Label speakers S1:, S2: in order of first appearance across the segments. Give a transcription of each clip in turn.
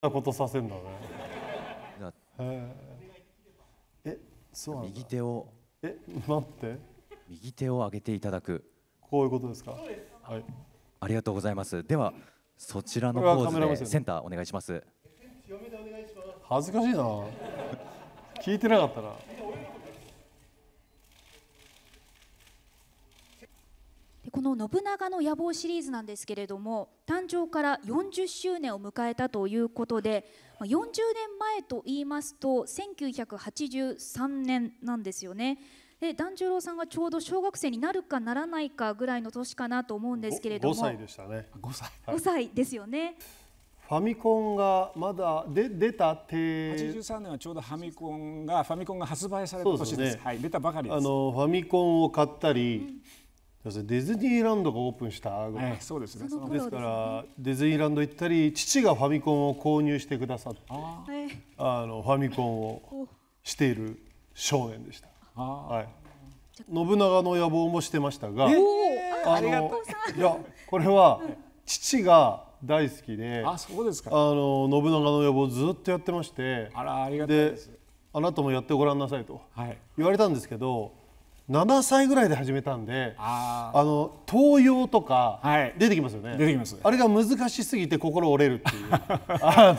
S1: なことさせんだね。ええそうなんだ。
S2: 右手を。
S1: え待って。
S2: 右手を上げていただく。
S1: こういうことですか？はい。
S2: ありがとうございます。ではそちらのポーズでセンターお願いします。
S1: 恥ずかしいな。聞いてなかったな
S3: この「信長の野望」シリーズなんですけれども誕生から40周年を迎えたということでまあ40年前と言いますと1983年なんですよね。で團十郎さんがちょうど小学生になるかならないかぐらいの年かなと思うんですけれども
S1: 5歳でしたね
S4: 5歳
S3: 5歳ですよね。
S1: ファミコンがまだで出たて
S4: 83年はちょうどファミコンがファミコンが発売された
S1: そうですね
S4: 年です。はい、出たばかりです。
S1: あのファミコンを買ったり、要するにディズニーランドがオープンしたぐらい
S4: ええそうですね。
S1: ですからディズニーランド行ったり父がファミコンを購入してくださって
S4: あ
S1: のファミコンをしている少年でした。
S4: あ
S1: はい。信長の野望もしてましたが、
S4: お
S1: あ
S4: ありがと
S1: のいやこれは父が大好きで、
S4: あそうですか。
S1: あの信長の野望ずっとやってまして、
S4: あらありがたい
S1: で
S4: です。
S1: あなたもやってごらんなさいと
S4: はい。
S1: 言われたんですけど、7歳ぐらいで始めたんで、
S4: あ
S1: あの東洋とか
S4: はい
S1: 出てきますよね。
S4: 出てきます
S1: あれが難しすぎて心折れるっていう。あ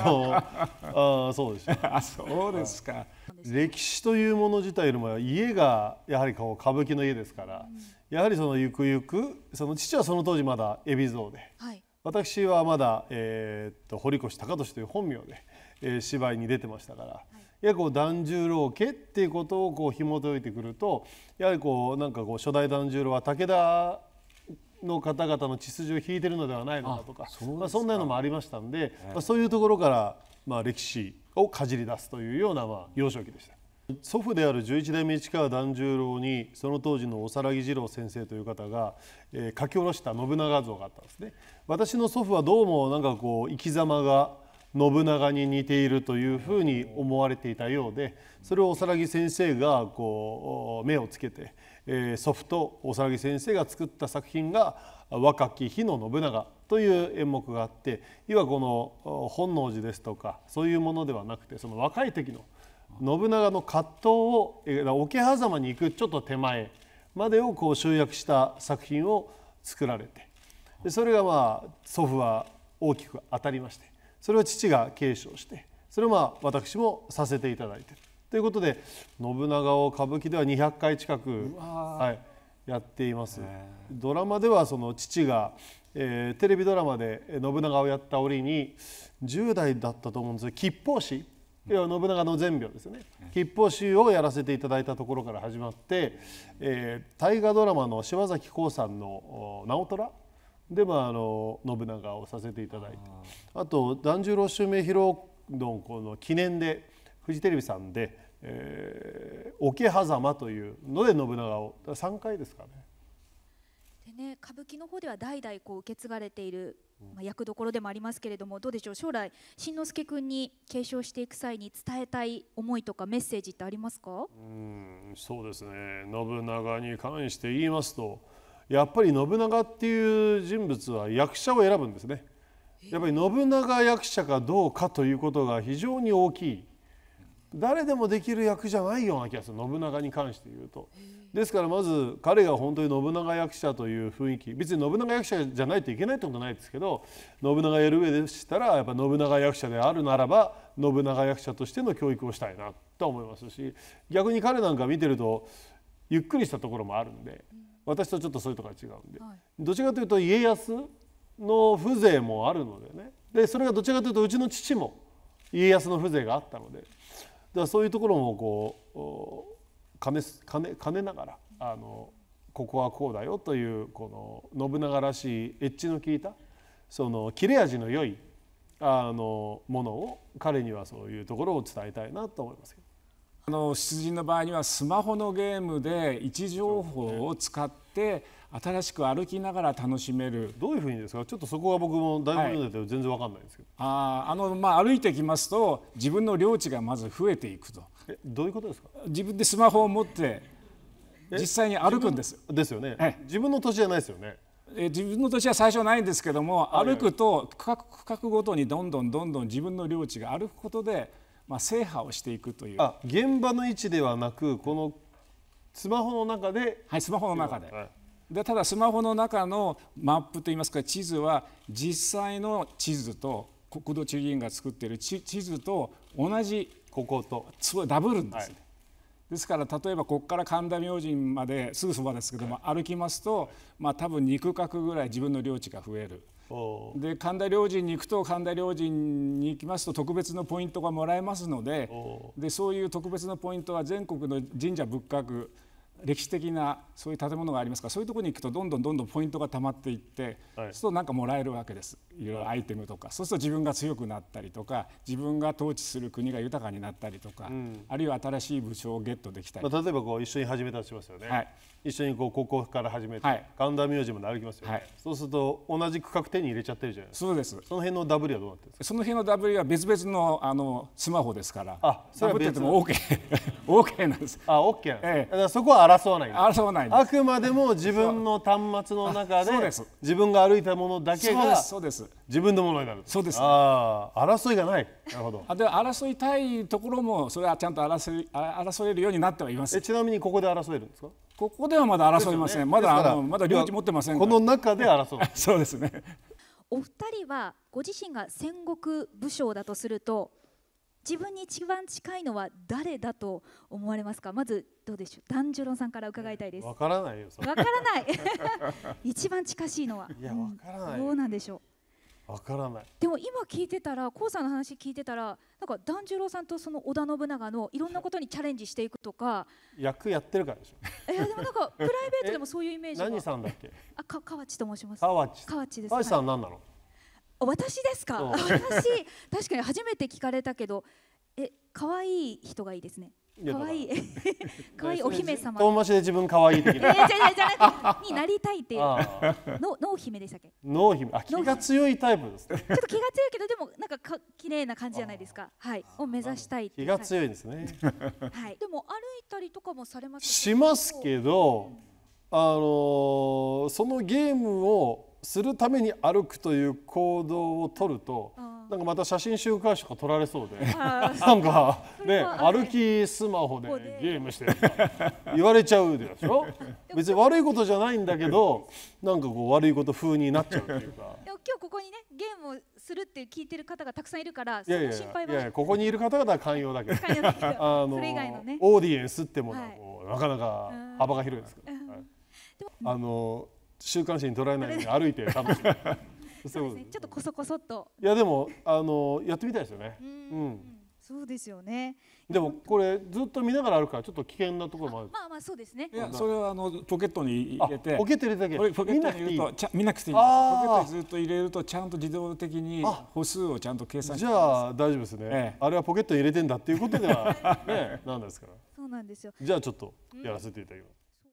S1: のあそうでした。
S4: ああそうですか。
S1: 歴史というもの自体よりも家がやはりこう歌舞伎の家ですから、やはりそのゆくゆくその父はその当時まだ海老蔵で
S3: はい
S1: 私はまだ、えーっと堀越高俊という本名で、えー芝居に出てましたから、やはりこう團十郎家っていうことをこう紐解いてくるとやはりこうなんかこう初代團十郎は武田の方々の血筋を引いてるのではないのかとかまあ、そんなのもありましたんで、まあ、そういうところから、まあ、歴史をかじり出すというような、まあ、幼少期でした。祖父である11代目市川團十郎にその当時の長良木二郎先生という方が、えー書き下ろした信長像があったんですね。私の祖父はどうもなんかこう生き様が信長に似ているというふうに思われていたようでそれを長良木先生がこう目をつけて、えー祖父と長良木先生が作った作品が「若き日の信長」という演目があっていわこの本能寺ですとかそういうものではなくてその若い時の信長の葛藤を桶狭間に行くちょっと手前までをこう集約した作品を作られてそれがまあ祖父は大きく当たりましてそれを父が継承してそれをまあ私もさせていただいている。ということで信長を歌舞伎では200回近く、はい、やっています。ドラマではその父が、えーテレビドラマでえー信長をやった折に10代だったと思うんですけど吉報誌いや信長の全病ですよね。吉報誌をやらせていただいたところから始まって、えー大河ドラマの柴咲コウさんのお直虎でもあの信長をさせていただいて。あと團十郎襲名披露のこの記念でフジテレビさんで「えー、桶狭間」というので信長を。3回ですかね。
S3: でね、歌舞伎の方では代々こう受け継がれている、まあ、役どころでもありますけれどもどうでしょう？将来新之助君に継承していく際に伝えたい思いとかメッセージってありますか？
S1: うんそうですね。信長に関して言いますとやっぱり信長っていう人物は役者を選ぶんですね。やっぱり信長役者かどうかということが非常に大きい。誰でもできる役じゃないような気がする。信長に関して言うと。ですからまず彼が本当に信長役者という雰囲気。別に信長役者じゃないといけないってことないですけど信長やる上でしたらやっぱ信長役者であるならば信長役者としての教育をしたいなと思いますし逆に彼なんか見てるとゆっくりしたところもあるんで私とちょっとそういうところが違うんで、
S3: はい。
S1: どちらかというと家康の風情もあるのでね。でそれがどちらかというとうちの父も家康の風情があったので。だからそういうところもこうお兼ねす兼ね兼ねながらあのここはこうだよというこの信長らしいエッジの効いたその切れ味の良いあのものを彼にはそういうところを伝えたいなと思いますけど。
S4: あの出陣の場合にはスマホのゲームで位置情報を使って新しく歩きながら楽しめる。
S1: どういうふうにですか？ちょっとそこは僕もだいぶ読んでて全然わかんないんですけど、
S4: あーあの、まあ、歩いてきますと自分の領地がまず増えていくと。
S1: えどういうことですか？
S4: 自分でスマホを持って実際に歩くんです。よ。
S1: ですよね、
S4: ええ。
S1: 自分の土地じゃないですよね。
S4: え自分の土地は最初ないんですけども
S1: はいはい。
S4: 歩くと区画区画ごとにどんどんどんどん自分の領地が歩くことで、まあ、制覇をしていくという、は
S1: あ現場の位置ではなくこのスマホの中で。
S4: い、スマホの中で。
S1: はい。
S4: でただスマホの中のマップといいますか地図は実際の地図と国土地理院が作っている地地図と同じ
S1: ここと。
S4: そうダブるんです、
S1: はい。
S4: ですから例えばここから神田明神まですぐそばですけども歩きますとまあ多分2区画ぐらい自分の領地が増える。
S1: お
S4: で神田明神に行くと神田明神に行きますと特別のポイントがもらえますので
S1: お
S4: でそういう特別なポイントは全国の神社仏閣歴史的なそういう建物がありますか？らそういうところに行くとどんどんどんどんポイントが溜まっていって、
S1: はい。
S4: そうするとなんかもらえるわけです。いろいろアイテムとか。そうすると自分が強くなったりとか自分が統治する国が豊かになったりとか、あるいは新しい武将をゲットできたり、
S1: まあ、例えばこう一緒に始めたとしますよね、
S4: はい。
S1: 一緒にこうここから始めて、
S4: はい。
S1: 神田明神まで歩きますよね、
S4: はい。
S1: そうすると同じ区画手に入れちゃってるじゃないですか。
S4: そうです。
S1: その辺のダブルはどうなってるんですか？
S4: その辺の W は別々のあのスマホですから
S1: あそれは別
S4: ダブってても OK, OK なんです
S1: あ OK なんです、
S4: ええ
S1: だからそこは争わない。
S4: 争わないんです。
S1: あくまでも自分の端末の中で
S4: そうです。
S1: 自分が歩いたものだけ
S4: そうで
S1: が
S4: すそうです。
S1: 自分のものになる
S4: そうです。
S1: ああ争いがない。なるほど。
S4: あで争いたいところもそれはちゃんと争いあ争えるようになってはいます。
S1: えちなみにここで争えるんですか？
S4: ここではまだ争いません、まだあのまだ領地持ってません
S1: この中で争う。
S4: そうですね。
S3: お二人はご自身が戦国武将だとすると自分に一番近いのは誰だと思われますか？まずどうでしょう？團十郎さんから伺いたいです。
S1: わからないよ
S3: わからない。一番近しいのは。い
S1: や
S3: うん
S1: わからない。
S3: どうなんでしょう？
S1: わからない。
S3: でも今聞いてたら高さんの話聞いてたらなんか團十郎さんとその織田信長のいろんなことにチャレンジしていくとか。
S1: 役やってるからでしょ。
S3: えでもなんかプライベートでもそういうイメージが。
S1: 何さんだっけ？
S3: あか河内と申します。
S1: 河内
S3: 河内です。
S1: 河内さ
S3: はい
S1: ん何なの？
S3: あ私ですか？私確かに初めて聞かれたけどえ可愛い人がいいですね。可愛い
S1: だ
S3: 可愛いお姫様。
S1: 遠回しで自分可愛い的
S3: え
S1: な
S3: じゃじゃじゃになりたいっていう。の濃姫でしたっけ？
S1: 濃姫。あ気が強いタイプですね。
S3: ちょっと気が強いけどでもなんかか綺麗な感じじゃないですか。はい。を目指したい
S1: 気が強いですね。
S3: はい、はい、でも歩いたりとかもされます
S1: しますけどあのーそのゲームをするために歩くという行動を取ると
S3: あ
S1: なんかまた写真週刊誌とか撮られそうで
S3: あ
S1: なんかね
S3: は
S1: 歩きスマホでゲームしてるとか言われちゃうでしょ？別に悪いことじゃないんだけどなんかこう悪いこと風になっちゃうっていうか。
S3: 今日ここにねゲームをするって聞いてる方がたくさんいるからそ
S1: いやいやここにいる方々は寛容だけどあのオーディエンスってものはなかなか幅が広いですから、はい。あの週刊誌に捉えないように歩いて楽しむ。そ
S3: そうですね。ちょっとこそこそっと。
S1: いやでもあのやってみたいですよね。
S3: う
S1: うん。ん。
S3: そうですよね。
S1: でもこれずっと見ながら歩くからちょっと危険なところもある。
S3: まあまあそうですね。
S4: いやそれはあのポケットに入
S1: あ、
S4: れて。
S1: ポケット入れただけ？
S4: これポケットに入れるとちゃ見なくていいポケットにずっと入れるとちゃんと自動的に
S1: あ
S4: 歩数をちゃんと計算して
S1: じゃあ大丈夫ですね、
S4: ええ。
S1: あれはポケットに入れてんだっていうことではねなんですから。
S3: そうなんですよ。
S1: じゃあちょっとやらせていただきます。